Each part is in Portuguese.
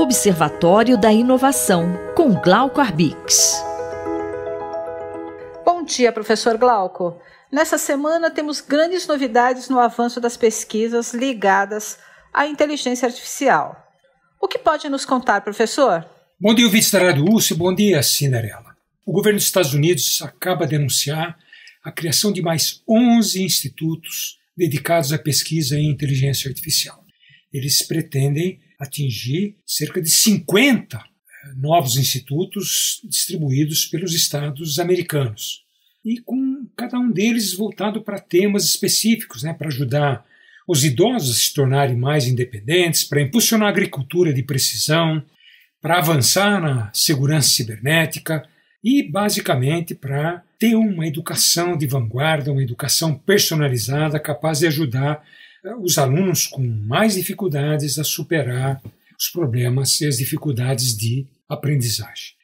Observatório da Inovação, com Glauco Arbix. Bom dia, professor Glauco. Nessa semana temos grandes novidades no avanço das pesquisas ligadas à inteligência artificial. O que pode nos contar, professor? Bom dia, ouvintes da Rádio USP. Bom dia, Cinderela. O governo dos Estados Unidos acaba de anunciar a criação de mais 11 institutos dedicados à pesquisa em inteligência artificial. Eles pretendem atingir cerca de 50 eh, novos institutos distribuídos pelos estados americanos. E com cada um deles voltado para temas específicos, né, para ajudar os idosos a se tornarem mais independentes, para impulsionar a agricultura de precisão, para avançar na segurança cibernética e, basicamente, para ter uma educação de vanguarda, uma educação personalizada capaz de ajudar os alunos com mais dificuldades a superar os problemas e as dificuldades de aprendizagem.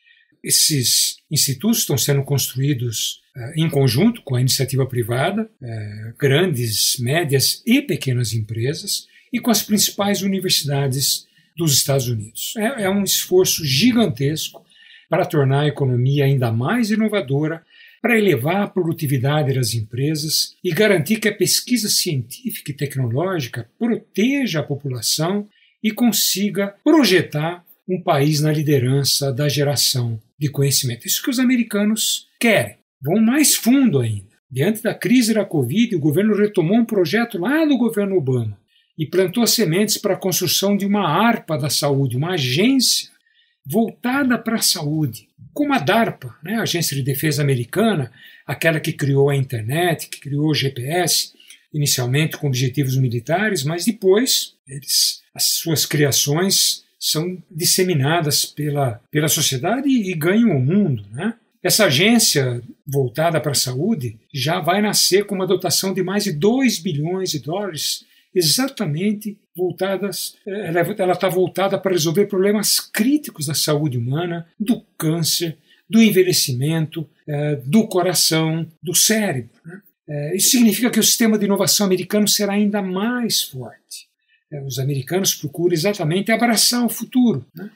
Esses institutos estão sendo construídos uh, em conjunto com a iniciativa privada, uh, grandes, médias e pequenas empresas, e com as principais universidades dos Estados Unidos. É, é um esforço gigantesco para tornar a economia ainda mais inovadora para elevar a produtividade das empresas e garantir que a pesquisa científica e tecnológica proteja a população e consiga projetar um país na liderança da geração de conhecimento. Isso que os americanos querem. Vão mais fundo ainda. Diante da crise da Covid, o governo retomou um projeto lá do governo Obama e plantou sementes para a construção de uma ARPA da saúde, uma agência voltada para a saúde, como a DARPA, né, a Agência de Defesa Americana, aquela que criou a internet, que criou o GPS, inicialmente com objetivos militares, mas depois eles, as suas criações são disseminadas pela, pela sociedade e, e ganham o mundo. Né? Essa agência voltada para a saúde já vai nascer com uma dotação de mais de 2 bilhões de dólares, exatamente voltadas, eh, ela está voltada para resolver problemas críticos da saúde humana, do câncer, do envelhecimento, eh, do coração, do cérebro. Né? Eh, isso significa que o sistema de inovação americano será ainda mais forte. Os americanos procuram exatamente abraçar o futuro né?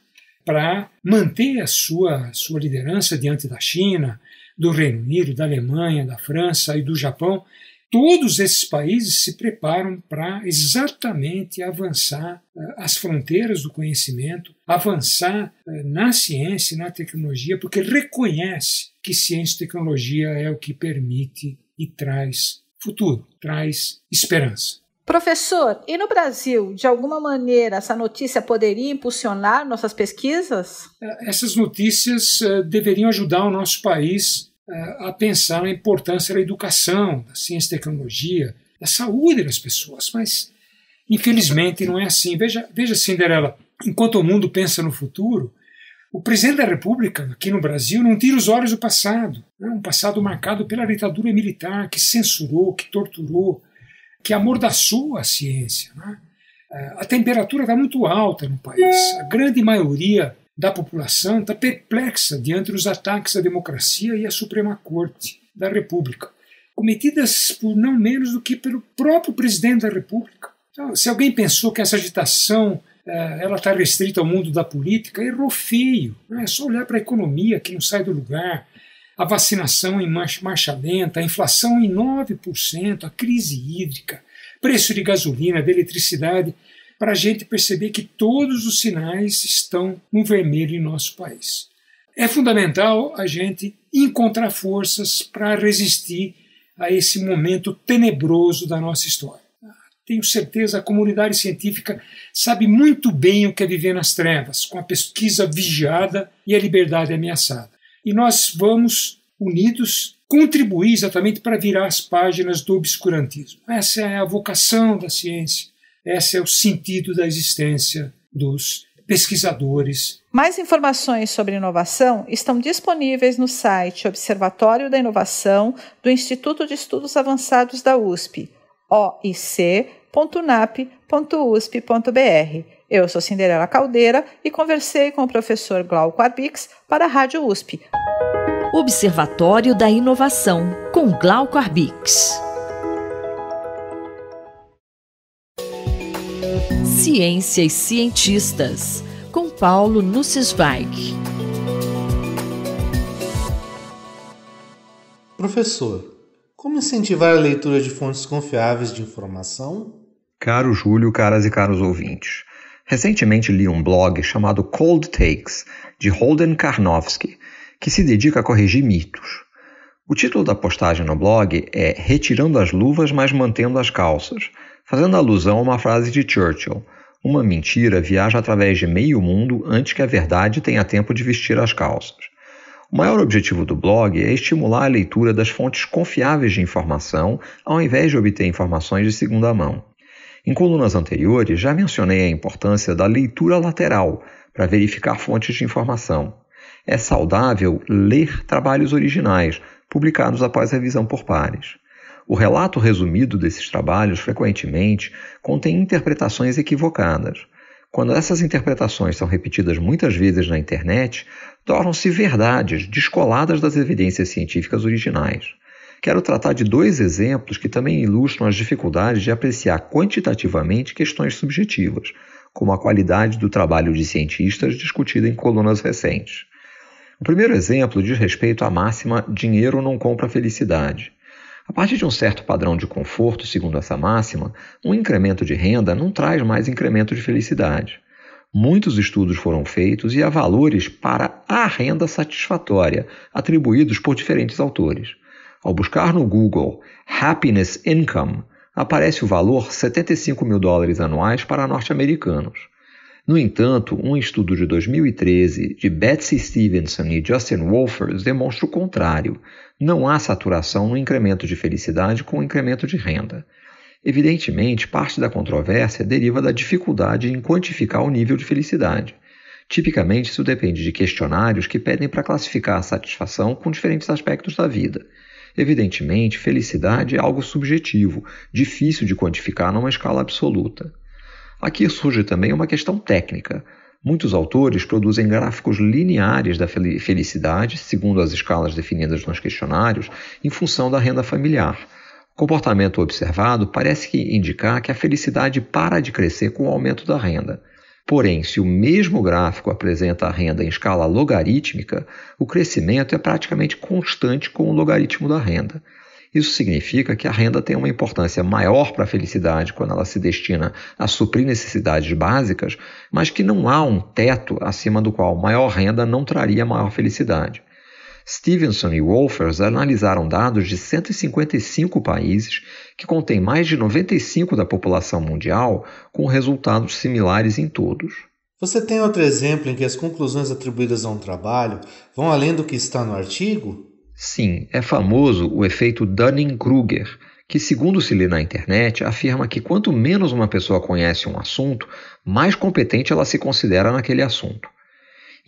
para manter a sua, sua liderança diante da China, do Reino Unido, da Alemanha, da França e do Japão todos esses países se preparam para exatamente avançar uh, as fronteiras do conhecimento, avançar uh, na ciência e na tecnologia, porque reconhece que ciência e tecnologia é o que permite e traz futuro, traz esperança. Professor, e no Brasil, de alguma maneira, essa notícia poderia impulsionar nossas pesquisas? Uh, essas notícias deveriam ajudar o nosso país a pensar na importância da educação, da ciência e tecnologia, da saúde das pessoas, mas infelizmente não é assim. Veja, veja Cinderela, enquanto o mundo pensa no futuro, o presidente da República, aqui no Brasil, não tira os olhos do passado. Né? Um passado marcado pela ditadura militar, que censurou, que torturou, que amordaçou a ciência. Né? A temperatura está muito alta no país. A grande maioria da população está perplexa diante dos ataques à democracia e à Suprema Corte da República, cometidas por não menos do que pelo próprio presidente da República. Então, se alguém pensou que essa agitação eh, ela está restrita ao mundo da política, errou feio. É só olhar para a economia que não sai do lugar, a vacinação em marcha, marcha lenta, a inflação em 9%, a crise hídrica, preço de gasolina, de eletricidade para a gente perceber que todos os sinais estão no vermelho em nosso país. É fundamental a gente encontrar forças para resistir a esse momento tenebroso da nossa história. Tenho certeza a comunidade científica sabe muito bem o que é viver nas trevas, com a pesquisa vigiada e a liberdade ameaçada. E nós vamos, unidos, contribuir exatamente para virar as páginas do obscurantismo. Essa é a vocação da ciência esse é o sentido da existência dos pesquisadores. Mais informações sobre inovação estão disponíveis no site Observatório da Inovação do Instituto de Estudos Avançados da USP, oic.nap.usp.br. Eu sou Cinderela Caldeira e conversei com o professor Glauco Arbix para a Rádio USP. Observatório da Inovação, com Glauco Arbix. Ciência e cientistas. com Paulo Nussweig. Professor, como incentivar a leitura de fontes confiáveis de informação? Caro Júlio, caras e caros ouvintes. Recentemente li um blog chamado Cold Takes, de Holden Karnofsky, que se dedica a corrigir mitos. O título da postagem no blog é Retirando as luvas, mas mantendo as calças, fazendo alusão a uma frase de Churchill: Uma mentira viaja através de meio mundo antes que a verdade tenha tempo de vestir as calças. O maior objetivo do blog é estimular a leitura das fontes confiáveis de informação, ao invés de obter informações de segunda mão. Em colunas anteriores, já mencionei a importância da leitura lateral para verificar fontes de informação. É saudável ler trabalhos originais, publicados após revisão por pares. O relato resumido desses trabalhos frequentemente contém interpretações equivocadas. Quando essas interpretações são repetidas muitas vezes na internet, tornam-se verdades descoladas das evidências científicas originais. Quero tratar de dois exemplos que também ilustram as dificuldades de apreciar quantitativamente questões subjetivas, como a qualidade do trabalho de cientistas discutida em colunas recentes. O primeiro exemplo diz respeito à máxima dinheiro não compra felicidade. A partir de um certo padrão de conforto, segundo essa máxima, um incremento de renda não traz mais incremento de felicidade. Muitos estudos foram feitos e há valores para a renda satisfatória, atribuídos por diferentes autores. Ao buscar no Google Happiness Income, aparece o valor 75 mil dólares anuais para norte-americanos. No entanto, um estudo de 2013 de Betsy Stevenson e Justin Wolfers demonstra o contrário. Não há saturação no incremento de felicidade com o incremento de renda. Evidentemente, parte da controvérsia deriva da dificuldade em quantificar o nível de felicidade. Tipicamente, isso depende de questionários que pedem para classificar a satisfação com diferentes aspectos da vida. Evidentemente, felicidade é algo subjetivo, difícil de quantificar numa escala absoluta. Aqui surge também uma questão técnica. Muitos autores produzem gráficos lineares da felicidade, segundo as escalas definidas nos questionários, em função da renda familiar. O comportamento observado parece indicar que a felicidade para de crescer com o aumento da renda. Porém, se o mesmo gráfico apresenta a renda em escala logarítmica, o crescimento é praticamente constante com o logaritmo da renda. Isso significa que a renda tem uma importância maior para a felicidade quando ela se destina a suprir necessidades básicas, mas que não há um teto acima do qual maior renda não traria maior felicidade. Stevenson e Wolfers analisaram dados de 155 países que contêm mais de 95% da população mundial, com resultados similares em todos. Você tem outro exemplo em que as conclusões atribuídas a um trabalho vão além do que está no artigo? Sim, é famoso o efeito Dunning-Kruger, que, segundo se lê na internet, afirma que quanto menos uma pessoa conhece um assunto, mais competente ela se considera naquele assunto.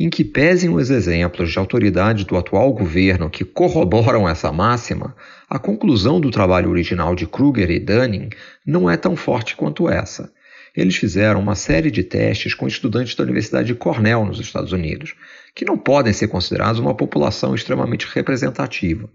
Em que pesem os exemplos de autoridades do atual governo que corroboram essa máxima, a conclusão do trabalho original de Kruger e Dunning não é tão forte quanto essa. Eles fizeram uma série de testes com estudantes da Universidade de Cornell, nos Estados Unidos, que não podem ser considerados uma população extremamente representativa.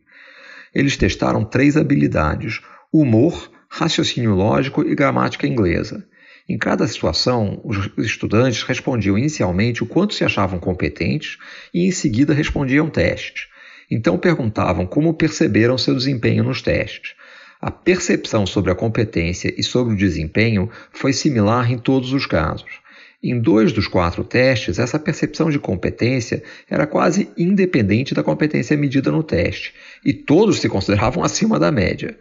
Eles testaram três habilidades: humor, raciocínio lógico e gramática inglesa. Em cada situação, os estudantes respondiam inicialmente o quanto se achavam competentes e em seguida respondiam testes. Então perguntavam como perceberam seu desempenho nos testes. A percepção sobre a competência e sobre o desempenho foi similar em todos os casos. Em dois dos quatro testes, essa percepção de competência era quase independente da competência medida no teste, e todos se consideravam acima da média.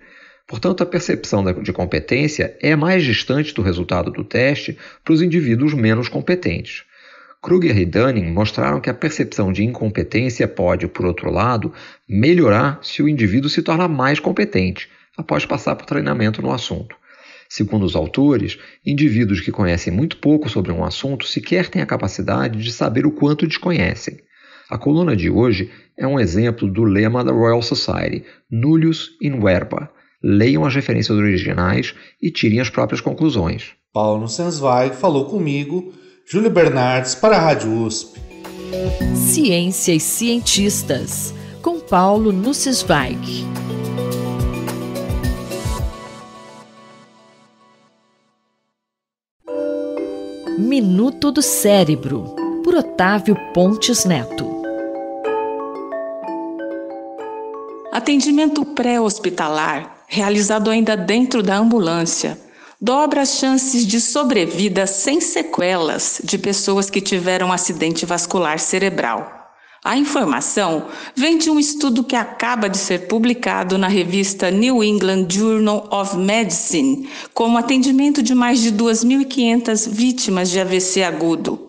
Portanto, a percepção de competência é mais distante do resultado do teste para os indivíduos menos competentes. Kruger e Dunning mostraram que a percepção de incompetência pode, por outro lado, melhorar se o indivíduo se torna mais competente após passar por treinamento no assunto. Segundo os autores, indivíduos que conhecem muito pouco sobre um assunto sequer têm a capacidade de saber o quanto desconhecem. A coluna de hoje é um exemplo do lema da Royal Society, Nullius in verba. Leiam as referências originais e tirem as próprias conclusões. Paulo Sensweig falou comigo, Júlio Bernardes para a Rádio USP. Ciências Cientistas, com Paulo Nussweig. Minuto do Cérebro, por Otávio Pontes Neto. Atendimento pré-hospitalar, realizado ainda dentro da ambulância, dobra as chances de sobrevida sem sequelas de pessoas que tiveram acidente vascular cerebral. A informação vem de um estudo que acaba de ser publicado na revista New England Journal of Medicine, com o atendimento de mais de 2.500 vítimas de AVC agudo.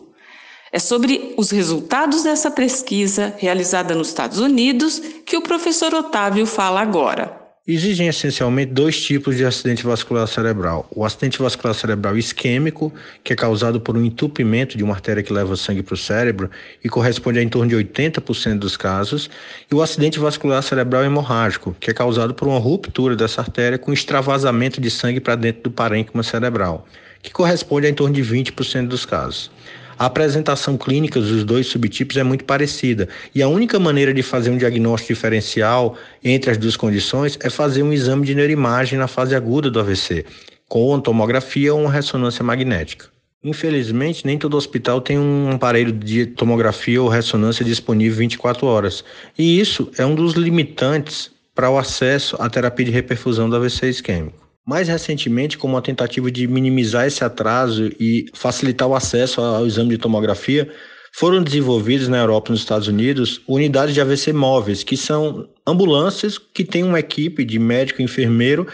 É sobre os resultados dessa pesquisa, realizada nos Estados Unidos, que o professor Otávio fala agora. Existem essencialmente dois tipos de acidente vascular cerebral: o acidente vascular cerebral isquêmico, que é causado por um entupimento de uma artéria que leva sangue para o cérebro e corresponde a em torno de 80% dos casos, e o acidente vascular cerebral hemorrágico, que é causado por uma ruptura dessa artéria com extravasamento de sangue para dentro do parênquima cerebral, que corresponde a em torno de 20% dos casos. A apresentação clínica dos dois subtipos é muito parecida e a única maneira de fazer um diagnóstico diferencial entre as duas condições é fazer um exame de neuroimagem na fase aguda do AVC, com uma tomografia ou uma ressonância magnética. Infelizmente, nem todo hospital tem um aparelho de tomografia ou ressonância disponível 24 horas, e isso é um dos limitantes para o acesso à terapia de reperfusão do AVC isquêmico. Mais recentemente, como uma tentativa de minimizar esse atraso e facilitar o acesso ao exame de tomografia, foram desenvolvidos na Europa e nos Estados Unidos unidades de AVC móveis, que são ambulâncias que têm uma equipe de médico e enfermeiro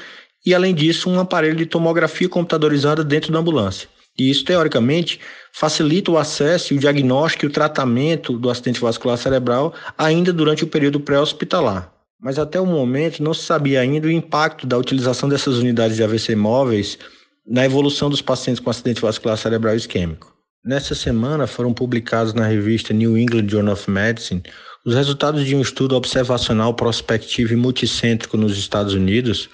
e, além disso, um aparelho de tomografia computadorizada dentro da ambulância. E isso, teoricamente, facilita o acesso, o diagnóstico e o tratamento do acidente vascular cerebral ainda durante o período pré-hospitalar mas até o momento não se sabia ainda o impacto da utilização dessas unidades de AVC móveis na evolução dos pacientes com acidente vascular cerebral isquêmico. Nessa semana foram publicados na revista New England Journal of Medicine os resultados de um estudo observacional prospectivo e multicêntrico nos Estados Unidos,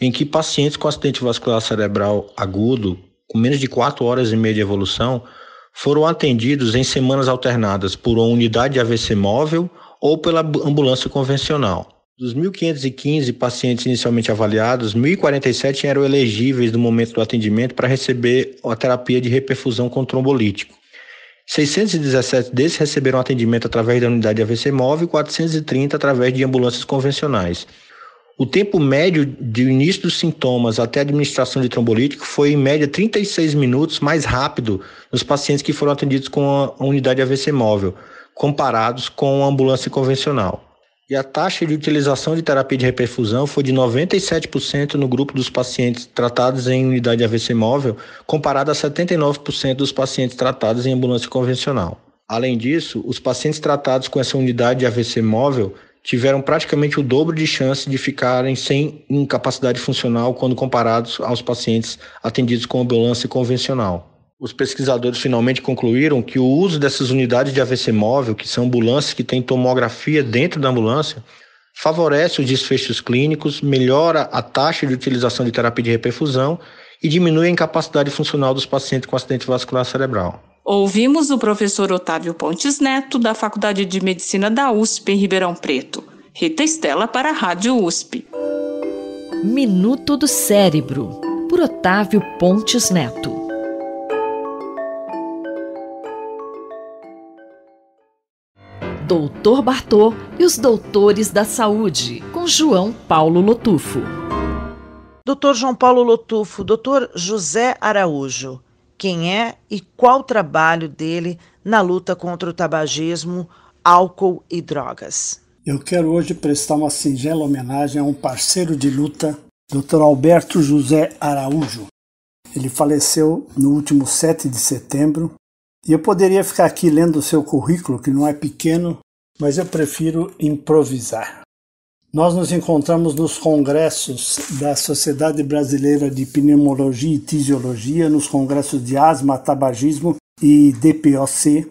em que pacientes com acidente vascular cerebral agudo, com menos de 4 horas e meia de evolução, foram atendidos em semanas alternadas por uma unidade de AVC móvel ou pela ambulância convencional. Dos 1.515 pacientes inicialmente avaliados, 1.047 eram elegíveis no momento do atendimento para receber a terapia de reperfusão com trombolítico. 617 desses receberam atendimento através da unidade AVC móvel e 430 através de ambulâncias convencionais. O tempo médio de início dos sintomas até a administração de trombolítico foi em média 36 minutos mais rápido nos pacientes que foram atendidos com a unidade AVC móvel, comparados com a ambulância convencional e a taxa de utilização de terapia de reperfusão foi de 97% no grupo dos pacientes tratados em unidade AVC móvel, comparado a 79% dos pacientes tratados em ambulância convencional. Além disso, os pacientes tratados com essa unidade de AVC móvel tiveram praticamente o dobro de chance de ficarem sem incapacidade funcional quando comparados aos pacientes atendidos com ambulância convencional os pesquisadores finalmente concluíram que o uso dessas unidades de AVC móvel, que são ambulâncias que têm tomografia dentro da ambulância, favorece os desfechos clínicos, melhora a taxa de utilização de terapia de reperfusão e diminui a incapacidade funcional dos pacientes com acidente vascular cerebral. Ouvimos o professor Otávio Pontes Neto, da Faculdade de Medicina da USP, em Ribeirão Preto. Rita Estela para a Rádio USP. Minuto do Cérebro, por Otávio Pontes Neto. Doutor Bartô e os Doutores da Saúde, com João Paulo Lotufo. Doutor João Paulo Lotufo, doutor José Araújo, quem é e qual o trabalho dele na luta contra o tabagismo, álcool e drogas? Eu quero hoje prestar uma singela homenagem a um parceiro de luta, Dr. Alberto José Araújo. Ele faleceu no último 7 de setembro e eu poderia ficar aqui lendo o seu currículo, que não é pequeno, mas eu prefiro improvisar. Nós nos encontramos nos congressos da Sociedade Brasileira de Pneumologia e Tisiologia, nos congressos de asma, tabagismo e DPOC,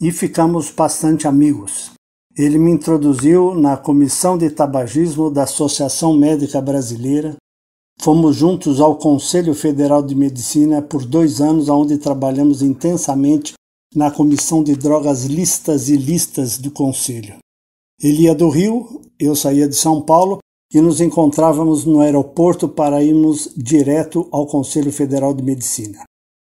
e ficamos bastante amigos. Ele me introduziu na comissão de tabagismo da Associação Médica Brasileira Fomos juntos ao Conselho Federal de Medicina por dois anos, onde trabalhamos intensamente na Comissão de Drogas Listas e Listas do Conselho. Ele ia do Rio, eu saía de São Paulo e nos encontrávamos no aeroporto para irmos direto ao Conselho Federal de Medicina.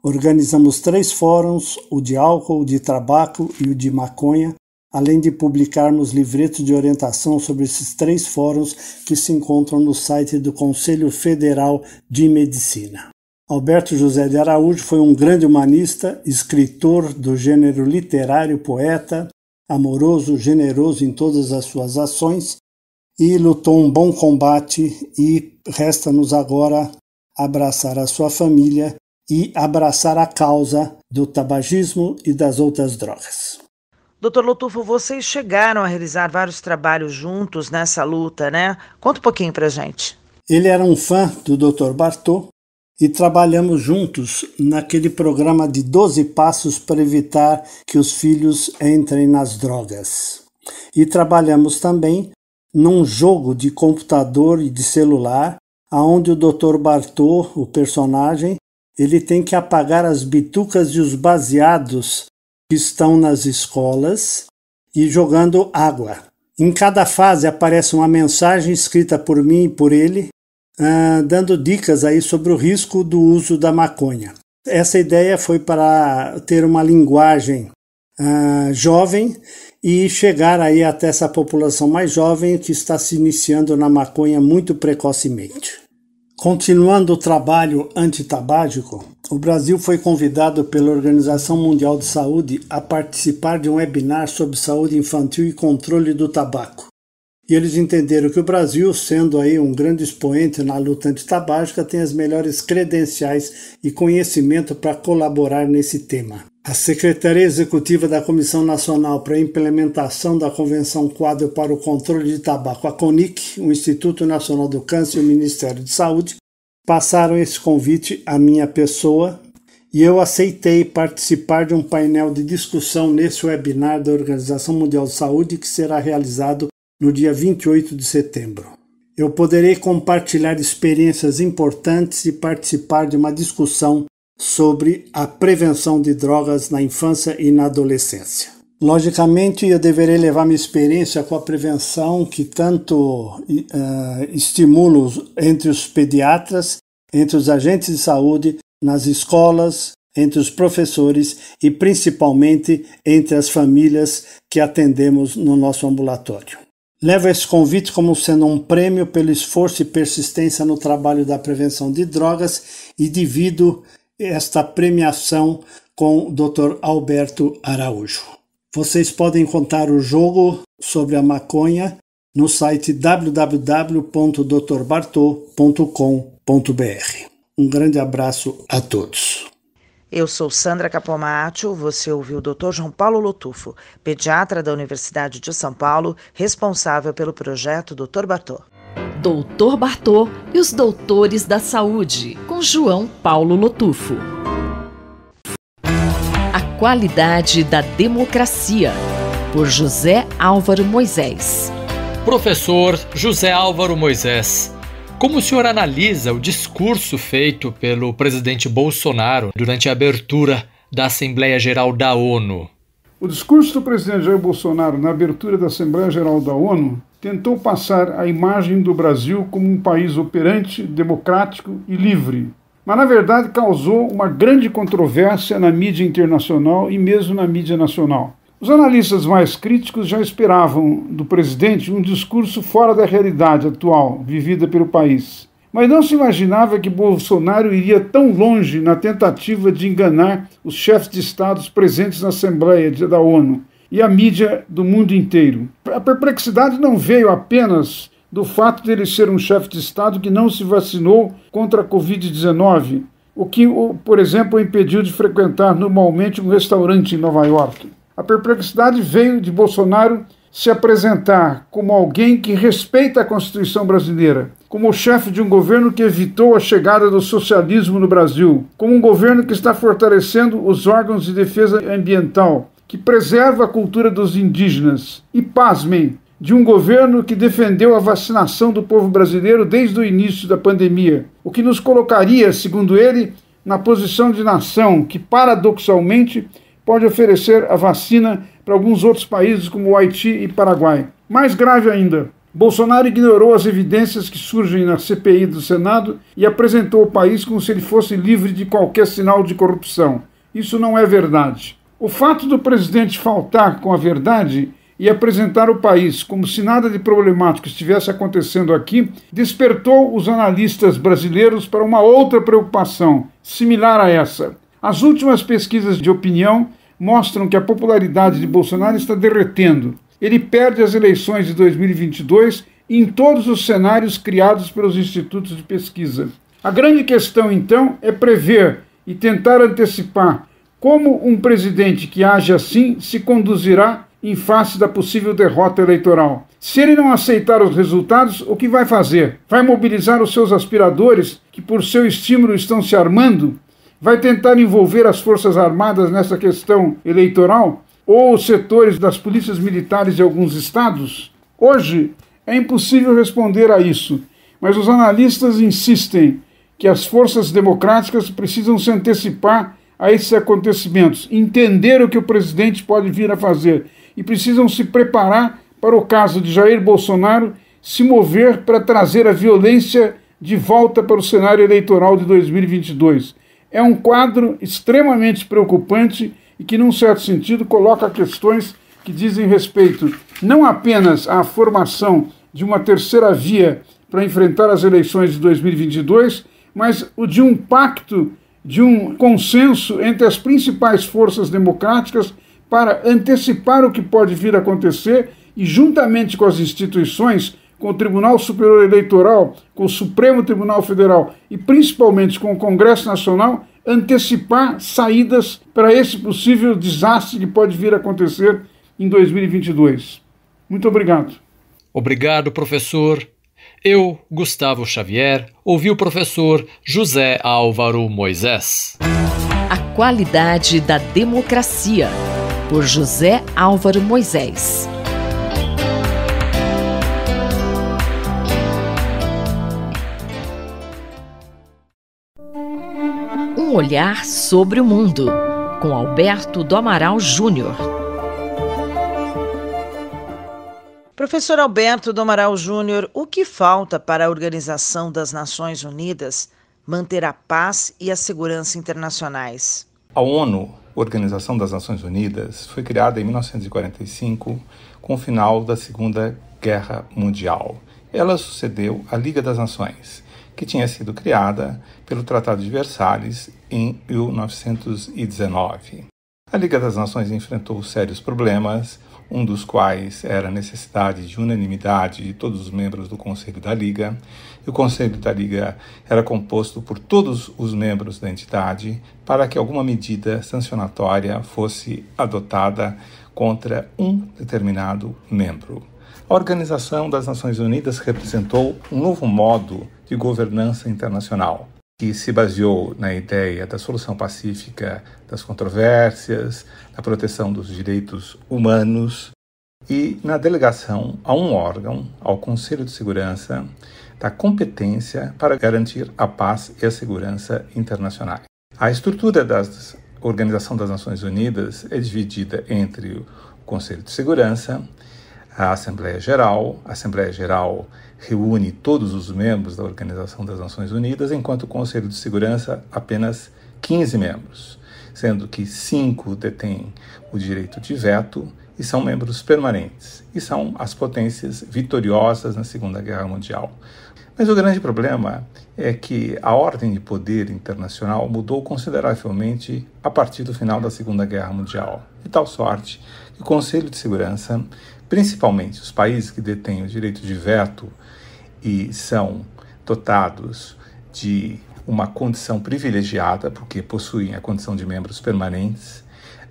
Organizamos três fóruns, o de álcool, o de tabaco e o de maconha, além de publicarmos livretos de orientação sobre esses três fóruns que se encontram no site do Conselho Federal de Medicina. Alberto José de Araújo foi um grande humanista, escritor do gênero literário, poeta, amoroso, generoso em todas as suas ações e lutou um bom combate e resta-nos agora abraçar a sua família e abraçar a causa do tabagismo e das outras drogas. Doutor Lotufo, vocês chegaram a realizar vários trabalhos juntos nessa luta, né? Conta um pouquinho pra gente. Ele era um fã do Dr. Bartô e trabalhamos juntos naquele programa de 12 passos para evitar que os filhos entrem nas drogas. E trabalhamos também num jogo de computador e de celular, aonde o Dr. Bartô, o personagem, ele tem que apagar as bitucas e os baseados que estão nas escolas e jogando água. Em cada fase aparece uma mensagem escrita por mim e por ele, uh, dando dicas aí sobre o risco do uso da maconha. Essa ideia foi para ter uma linguagem uh, jovem e chegar aí até essa população mais jovem que está se iniciando na maconha muito precocemente. Continuando o trabalho antitabágico, o Brasil foi convidado pela Organização Mundial de Saúde a participar de um webinar sobre saúde infantil e controle do tabaco. E eles entenderam que o Brasil, sendo aí um grande expoente na luta antitabágica, tem as melhores credenciais e conhecimento para colaborar nesse tema. A Secretaria Executiva da Comissão Nacional para a Implementação da Convenção Quadro para o Controle de Tabaco, a CONIC, o Instituto Nacional do Câncer e o Ministério de Saúde, passaram esse convite à minha pessoa e eu aceitei participar de um painel de discussão nesse webinar da Organização Mundial de Saúde que será realizado no dia 28 de setembro. Eu poderei compartilhar experiências importantes e participar de uma discussão sobre a prevenção de drogas na infância e na adolescência. Logicamente, eu deverei levar minha experiência com a prevenção que tanto uh, estimulo entre os pediatras, entre os agentes de saúde, nas escolas, entre os professores e principalmente entre as famílias que atendemos no nosso ambulatório. Levo esse convite como sendo um prêmio pelo esforço e persistência no trabalho da prevenção de drogas e divido esta premiação com o Dr. Alberto Araújo. Vocês podem contar o jogo sobre a maconha no site www.drbartô.com.br. Um grande abraço a todos. Eu sou Sandra Capomatto, você ouviu o Dr. João Paulo Lotufo, pediatra da Universidade de São Paulo, responsável pelo projeto Dr. Bartô. Doutor Bartô e os Doutores da Saúde, com João Paulo Lotufo. A qualidade da democracia, por José Álvaro Moisés. Professor José Álvaro Moisés, como o senhor analisa o discurso feito pelo presidente Bolsonaro durante a abertura da Assembleia Geral da ONU? O discurso do presidente Jair Bolsonaro na abertura da Assembleia Geral da ONU tentou passar a imagem do Brasil como um país operante, democrático e livre. Mas, na verdade, causou uma grande controvérsia na mídia internacional e mesmo na mídia nacional. Os analistas mais críticos já esperavam do presidente um discurso fora da realidade atual vivida pelo país. Mas não se imaginava que Bolsonaro iria tão longe na tentativa de enganar os chefes de estados presentes na Assembleia da ONU e a mídia do mundo inteiro. A perplexidade não veio apenas do fato de ele ser um chefe de Estado que não se vacinou contra a Covid-19, o que, por exemplo, o impediu de frequentar normalmente um restaurante em Nova York. A perplexidade veio de Bolsonaro se apresentar como alguém que respeita a Constituição brasileira, como chefe de um governo que evitou a chegada do socialismo no Brasil, como um governo que está fortalecendo os órgãos de defesa ambiental, que preserva a cultura dos indígenas. E, pasmem, de um governo que defendeu a vacinação do povo brasileiro desde o início da pandemia, o que nos colocaria, segundo ele, na posição de nação que, paradoxalmente, pode oferecer a vacina para alguns outros países como Haiti e Paraguai. Mais grave ainda, Bolsonaro ignorou as evidências que surgem na CPI do Senado e apresentou o país como se ele fosse livre de qualquer sinal de corrupção. Isso não é verdade. O fato do presidente faltar com a verdade e apresentar o país como se nada de problemático estivesse acontecendo aqui, despertou os analistas brasileiros para uma outra preocupação, similar a essa. As últimas pesquisas de opinião mostram que a popularidade de Bolsonaro está derretendo ele perde as eleições de 2022 em todos os cenários criados pelos institutos de pesquisa. A grande questão, então, é prever e tentar antecipar como um presidente que age assim se conduzirá em face da possível derrota eleitoral. Se ele não aceitar os resultados, o que vai fazer? Vai mobilizar os seus aspiradores, que por seu estímulo estão se armando? Vai tentar envolver as Forças Armadas nessa questão eleitoral? Ou setores das polícias militares de alguns estados? Hoje é impossível responder a isso, mas os analistas insistem que as forças democráticas precisam se antecipar a esses acontecimentos, entender o que o presidente pode vir a fazer e precisam se preparar para o caso de Jair Bolsonaro se mover para trazer a violência de volta para o cenário eleitoral de 2022. É um quadro extremamente preocupante e que, num certo sentido, coloca questões que dizem respeito não apenas à formação de uma terceira via para enfrentar as eleições de 2022, mas o de um pacto, de um consenso entre as principais forças democráticas para antecipar o que pode vir a acontecer e, juntamente com as instituições, com o Tribunal Superior Eleitoral, com o Supremo Tribunal Federal e principalmente com o Congresso Nacional, antecipar saídas para esse possível desastre que pode vir a acontecer em 2022. Muito obrigado. Obrigado, professor. Eu, Gustavo Xavier, ouvi o professor José Álvaro Moisés. A qualidade da democracia, por José Álvaro Moisés. Um olhar sobre o mundo, com Alberto do Amaral Júnior. Professor Alberto do Amaral Júnior, o que falta para a Organização das Nações Unidas manter a paz e a segurança internacionais? A ONU, Organização das Nações Unidas, foi criada em 1945 com o final da Segunda Guerra Mundial. Ela sucedeu à Liga das Nações que tinha sido criada pelo Tratado de Versalhes em 1919. A Liga das Nações enfrentou sérios problemas, um dos quais era a necessidade de unanimidade de todos os membros do Conselho da Liga. E o Conselho da Liga era composto por todos os membros da entidade para que alguma medida sancionatória fosse adotada contra um determinado membro. A Organização das Nações Unidas representou um novo modo de governança internacional, que se baseou na ideia da solução pacífica das controvérsias, da proteção dos direitos humanos e na delegação a um órgão, ao Conselho de Segurança, da competência para garantir a paz e a segurança internacionais. A estrutura da Organização das Nações Unidas é dividida entre o Conselho de Segurança, a Assembleia Geral. A Assembleia Geral reúne todos os membros da Organização das Nações Unidas, enquanto o Conselho de Segurança apenas 15 membros, sendo que cinco detêm o direito de veto e são membros permanentes, e são as potências vitoriosas na Segunda Guerra Mundial. Mas o grande problema é que a ordem de poder internacional mudou consideravelmente a partir do final da Segunda Guerra Mundial, de tal sorte que o Conselho de Segurança principalmente os países que detêm o direito de veto e são dotados de uma condição privilegiada, porque possuem a condição de membros permanentes,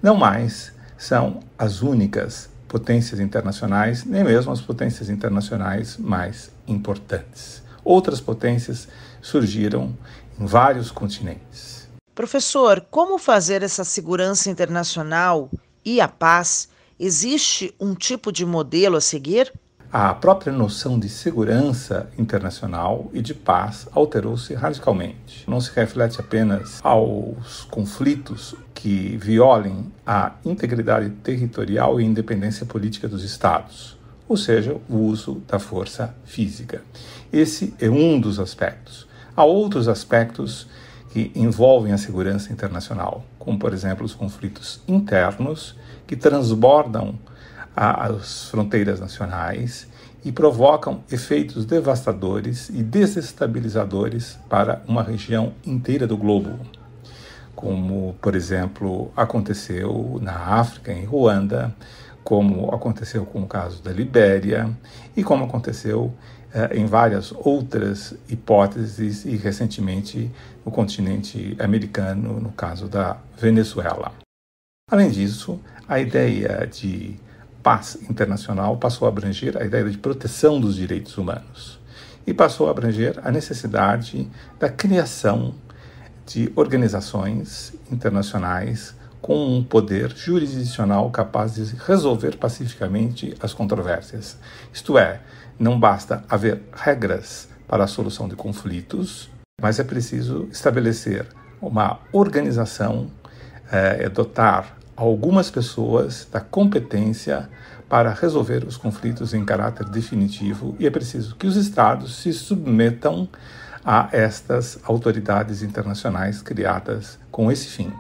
não mais são as únicas potências internacionais, nem mesmo as potências internacionais mais importantes. Outras potências surgiram em vários continentes. Professor, como fazer essa segurança internacional e a paz Existe um tipo de modelo a seguir? A própria noção de segurança internacional e de paz alterou-se radicalmente. Não se reflete apenas aos conflitos que violem a integridade territorial e independência política dos Estados. ou seja, o uso da força física. Esse é um dos aspectos. Há outros aspectos que envolvem a segurança internacional, como, por exemplo, os conflitos internos que transbordam as fronteiras nacionais e provocam efeitos devastadores e desestabilizadores para uma região inteira do globo, como, por exemplo, aconteceu na África, em Ruanda, como aconteceu com o caso da Libéria e como aconteceu eh, em várias outras hipóteses e recentemente no continente americano, no caso da Venezuela. Além disso, a ideia de paz internacional passou a abranger a ideia de proteção dos direitos humanos e passou a abranger a necessidade da criação de organizações internacionais com um poder jurisdicional capaz de resolver pacificamente as controvérsias. Isto é, não basta haver regras para a solução de conflitos, mas é preciso estabelecer uma organização, é, dotar algumas pessoas da competência para resolver os conflitos em caráter definitivo e é preciso que os Estados se submetam a estas autoridades internacionais criadas com esse fim.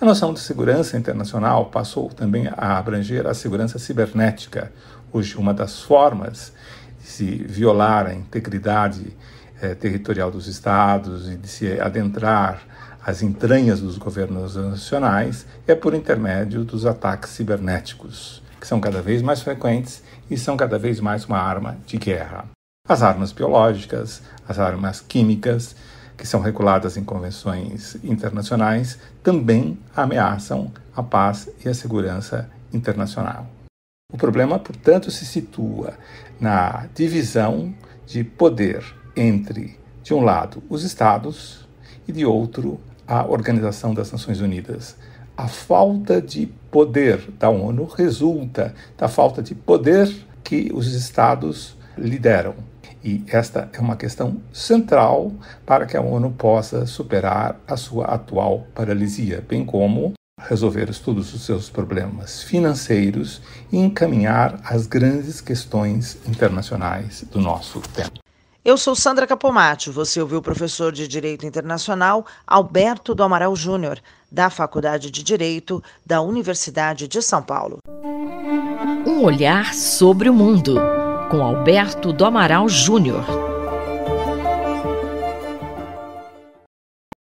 A noção de segurança internacional passou também a abranger a segurança cibernética. Hoje, uma das formas de se violar a integridade eh, territorial dos Estados e de se adentrar as entranhas dos governos nacionais é por intermédio dos ataques cibernéticos, que são cada vez mais frequentes e são cada vez mais uma arma de guerra. As armas biológicas, as armas químicas, que são reguladas em convenções internacionais, também ameaçam a paz e a segurança internacional. O problema, portanto, se situa na divisão de poder entre, de um lado, os Estados e, de outro, a Organização das Nações Unidas. A falta de poder da ONU resulta da falta de poder que os Estados lideram. E esta é uma questão central para que a ONU possa superar a sua atual paralisia, bem como resolver todos os seus problemas financeiros e encaminhar as grandes questões internacionais do nosso tempo. Eu sou Sandra Capomatti. Você ouviu o professor de Direito Internacional Alberto do Amaral Júnior, da Faculdade de Direito da Universidade de São Paulo. Um olhar sobre o mundo, com Alberto do Amaral Júnior.